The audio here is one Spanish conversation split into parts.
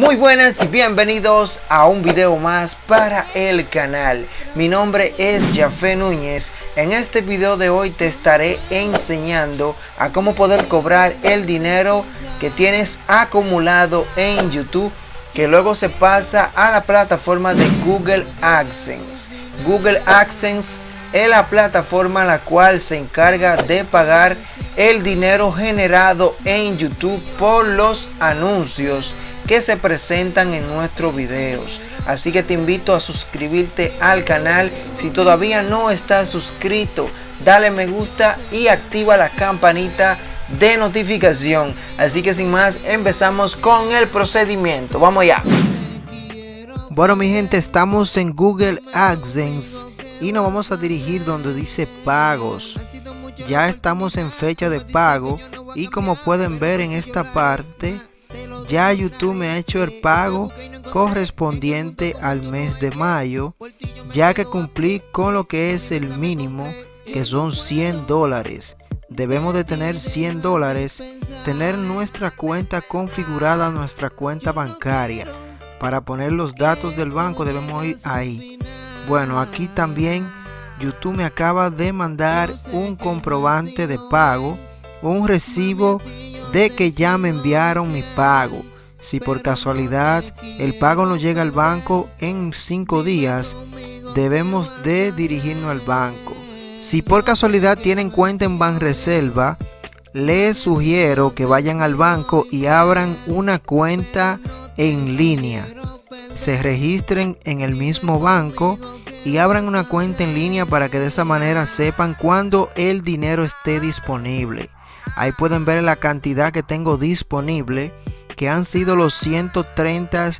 Muy buenas y bienvenidos a un video más para el canal. Mi nombre es Jafé Núñez. En este video de hoy te estaré enseñando a cómo poder cobrar el dinero que tienes acumulado en YouTube que luego se pasa a la plataforma de Google AdSense. Google AdSense es la plataforma la cual se encarga de pagar el dinero generado en YouTube por los anuncios que se presentan en nuestros videos. Así que te invito a suscribirte al canal. Si todavía no estás suscrito, dale me gusta y activa la campanita de notificación. Así que sin más, empezamos con el procedimiento. Vamos ya. Bueno mi gente, estamos en Google AdSense y nos vamos a dirigir donde dice pagos. Ya estamos en fecha de pago y como pueden ver en esta parte ya YouTube me ha hecho el pago correspondiente al mes de mayo, ya que cumplí con lo que es el mínimo, que son 100 dólares. Debemos de tener 100 dólares, tener nuestra cuenta configurada, nuestra cuenta bancaria. Para poner los datos del banco debemos ir ahí. Bueno, aquí también YouTube me acaba de mandar un comprobante de pago, un recibo de que ya me enviaron mi pago. Si por casualidad el pago no llega al banco en 5 días, debemos de dirigirnos al banco. Si por casualidad tienen cuenta en Banreserva, les sugiero que vayan al banco y abran una cuenta en línea. Se registren en el mismo banco y abran una cuenta en línea para que de esa manera sepan cuándo el dinero esté disponible. Ahí pueden ver la cantidad que tengo disponible, que han sido los 130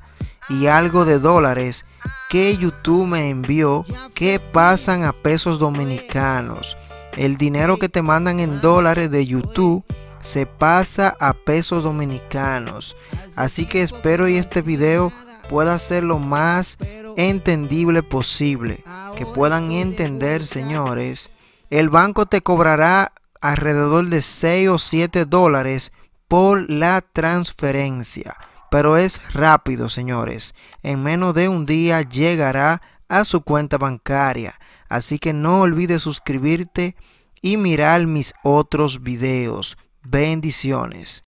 y algo de dólares que YouTube me envió, que pasan a pesos dominicanos. El dinero que te mandan en dólares de YouTube se pasa a pesos dominicanos. Así que espero y este video pueda ser lo más entendible posible. Que puedan entender, señores. El banco te cobrará alrededor de 6 o 7 dólares por la transferencia. Pero es rápido, señores. En menos de un día llegará a su cuenta bancaria. Así que no olvides suscribirte y mirar mis otros videos. Bendiciones.